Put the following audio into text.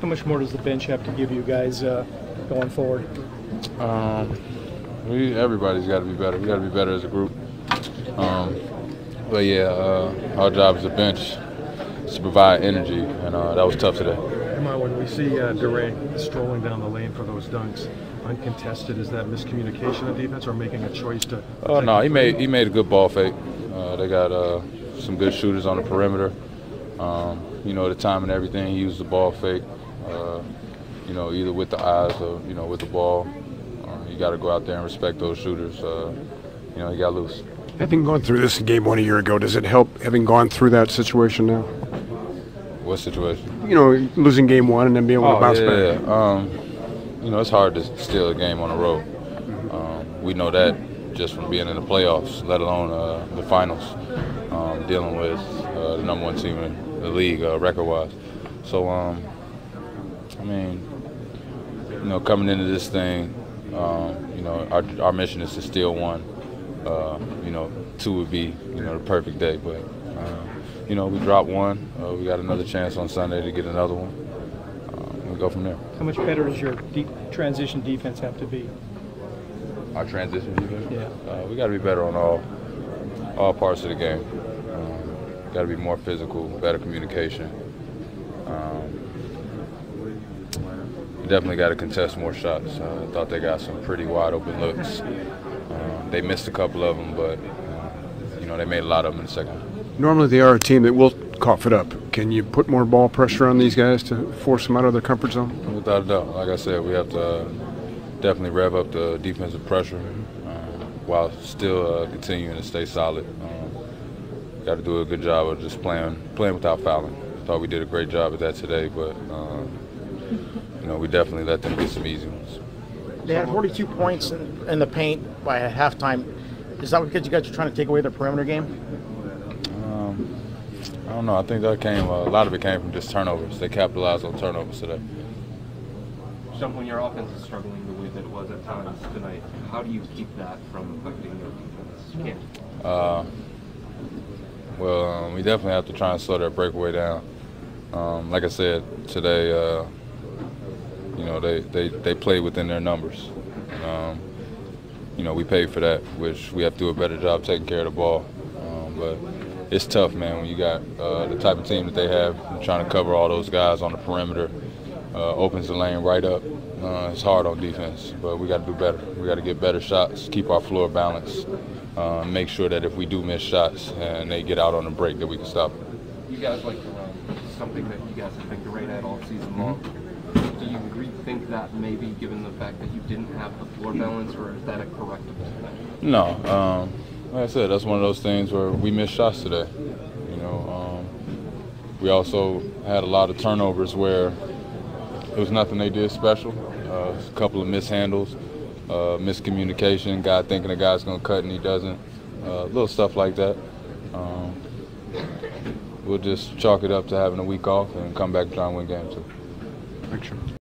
How much more does the bench have to give you guys uh, going forward? Um, we everybody's got to be better. We got to be better as a group. Um, but yeah, uh, our job as a bench is to provide energy, and uh, that was tough today. Come on, when we see uh, Durant strolling down the lane for those dunks, uncontested, is that miscommunication on defense or making a choice to? Oh no, he made he made a good ball fake. Uh, they got uh, some good shooters on the perimeter. Um, you know the time and everything. He used the ball fake. Uh, you know either with the eyes or you know with the ball. Uh, you got to go out there and respect those shooters. Uh, you know he got loose. Having gone through this game one a year ago, does it help having gone through that situation now? What situation? You know, losing game one and then being able oh, to bounce yeah, back. Yeah. Um, you know, it's hard to steal a game on the road. Um, we know that just from being in the playoffs, let alone uh, the finals, um, dealing with uh, the number one team in the league uh, record-wise. So, um, I mean, you know, coming into this thing, um, you know, our, our mission is to steal one. Uh, you know, two would be, you know, the perfect day. But, uh, you know, we dropped one. Uh, we got another chance on Sunday to get another one. Uh, we go from there. How much better does your deep transition defense have to be? Our transition defense? Yeah. Uh, we got to be better on all all parts of the game. Um, got to be more physical, better communication. Um, definitely got to contest more shots. Uh, I thought they got some pretty wide open looks. Um, they missed a couple of them, but uh, you know they made a lot of them in the second. Normally, they are a team that will cough it up. Can you put more ball pressure on these guys to force them out of their comfort zone? Without a doubt, like I said, we have to uh, definitely rev up the defensive pressure uh, while still uh, continuing to stay solid. Um, got to do a good job of just playing playing without fouling. I thought we did a great job at that today, but um, you know we definitely let them get some easy ones. They had 42 points in, in the paint by halftime. Is that because you guys are trying to take away their perimeter game? Um, I don't know. I think that came uh, a lot of it came from just turnovers. They capitalized on turnovers today. Sean, when your offense is struggling the way that it was at times tonight, how do you keep that from affecting your defense? You can't. Uh, well, um, we definitely have to try and slow that breakaway down. Um, like I said today, uh, you know they, they, they play within their numbers. Um, you know we pay for that, which we have to do a better job taking care of the ball. Um, but it's tough, man, when you got uh, the type of team that they have, trying to cover all those guys on the perimeter, uh, opens the lane right up. Uh, it's hard on defense, but we got to do better. We got to get better shots, keep our floor balanced, uh, make sure that if we do miss shots and they get out on the break, that we can stop them. You guys like something that you guys have been great at all season long. Do you rethink that maybe given the fact that you didn't have the floor balance, or is that a correctable thing? No, um, like I said, that's one of those things where we missed shots today. You know, um, we also had a lot of turnovers where it was nothing they did special. Uh, a couple of mishandles, uh, miscommunication, guy thinking the guy's going to cut and he doesn't. Uh, little stuff like that. Um, we'll just chalk it up to having a week off and come back and try and win game two. Sean.